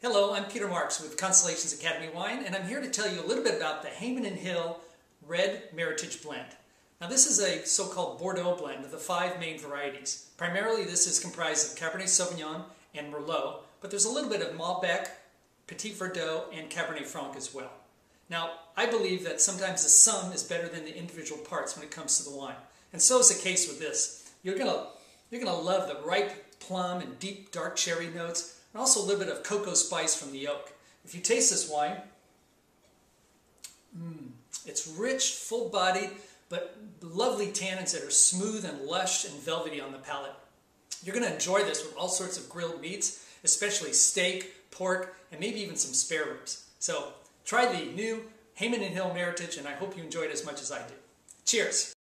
Hello, I'm Peter Marks with Constellations Academy Wine, and I'm here to tell you a little bit about the Hayman and Hill Red Meritage Blend. Now, this is a so-called Bordeaux blend of the five main varieties. Primarily, this is comprised of Cabernet Sauvignon and Merlot, but there's a little bit of Malbec, Petit Verdot, and Cabernet Franc as well. Now, I believe that sometimes the sum is better than the individual parts when it comes to the wine. And so is the case with this. You're gonna, you're gonna love the ripe plum and deep dark cherry notes, and also a little bit of cocoa spice from the oak. If you taste this wine, mm, it's rich, full-bodied, but lovely tannins that are smooth and lush and velvety on the palate. You're going to enjoy this with all sorts of grilled meats, especially steak, pork, and maybe even some spare ribs. So try the new Hayman and Hill Meritage, and I hope you enjoy it as much as I do. Cheers!